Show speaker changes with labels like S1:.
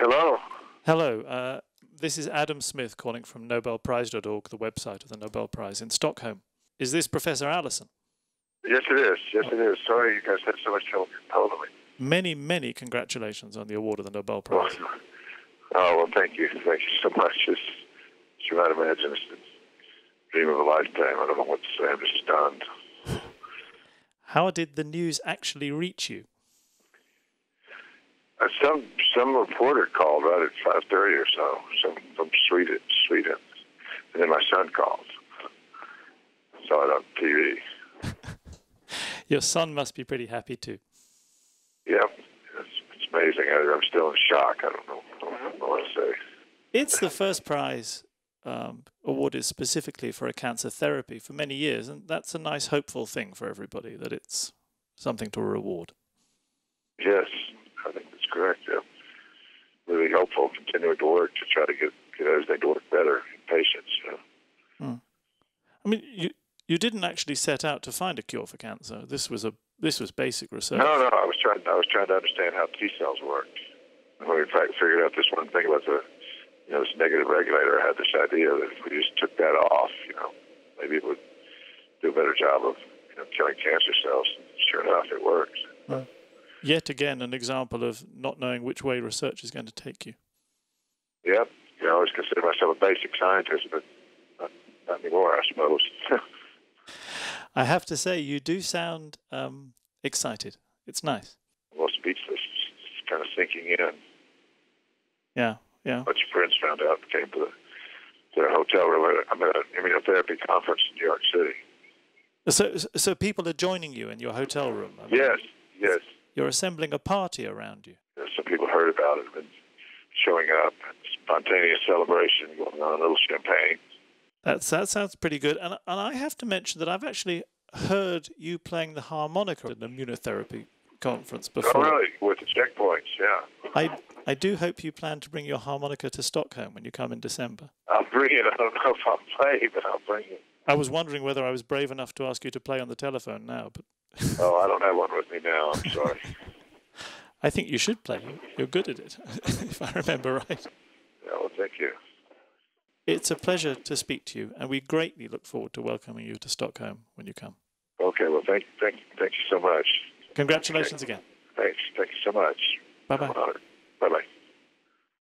S1: Hello.
S2: Hello. Uh, this is Adam Smith calling from NobelPrize.org, the website of the Nobel Prize in Stockholm. Is this Professor Allison?
S1: Yes, it is. Yes, it is. Sorry you guys had so much trouble me.
S2: Many, many congratulations on the award of the Nobel Prize.
S1: Oh, well, thank you. Thank you so much. It's, you might imagine it's a dream of a lifetime. I don't know what to say. I'm just stunned.
S2: How did the news actually reach you?
S1: Some some reporter called right at five thirty or so, some from Sweden, Sweden, and then my son called. Saw it on TV.
S2: Your son must be pretty happy too.
S1: Yep, it's, it's amazing. I, I'm still in shock. I don't know, I don't know what to say.
S2: It's the first prize um, awarded specifically for a cancer therapy for many years, and that's a nice, hopeful thing for everybody that it's something to reward.
S1: Yes, I think correct. Yeah, really hopeful, continuing to work to try to get get everything to work better in patients. You know?
S2: Hmm. I mean, you you didn't actually set out to find a cure for cancer. This was a this was basic research.
S1: No, no, I was trying. I was trying to understand how T cells worked. We in fact figured out this one thing about the you know, this negative regulator, I had this idea that if we just took that off, you know, maybe it would do a better job of, you know, killing cancer cells. And sure enough, it works.
S2: Well, yet again, an example of not knowing which way research is going to take you.
S1: Yep. You know, I always consider myself a basic scientist, but not, not anymore, I suppose.
S2: I have to say, you do sound um, excited. It's nice.
S1: Well, speechless. It's kind of sinking in.
S2: Yeah, yeah.
S1: A bunch of friends found out and came to the to their hotel room. I'm at an immunotherapy conference in New York City.
S2: So, so people are joining you in your hotel room.
S1: I mean, yes, yes.
S2: You're assembling a party around you.
S1: Some people heard about it and been showing up. Spontaneous celebration going on, a little champagne.
S2: That's, that sounds pretty good. And, and I have to mention that I've actually heard you playing the harmonica at an immunotherapy conference oh, before.
S1: Oh, really? With the checkpoints, yeah.
S2: I, I do hope you plan to bring your harmonica to Stockholm when you come in December.
S1: I'll bring it. I don't know if I'll play, but I'll bring it.
S2: I was wondering whether I was brave enough to ask you to play on the telephone now, but.
S1: Oh, I don't have one with me now. I'm sorry.
S2: I think you should play. You're good at it, if I remember right.
S1: Yeah, well, thank you.
S2: It's a pleasure to speak to you, and we greatly look forward to welcoming you to Stockholm when you come.
S1: Okay, well, thank, thank, thank you so much.
S2: Congratulations okay. again.
S1: Thanks. Thank you so much.
S2: Bye bye.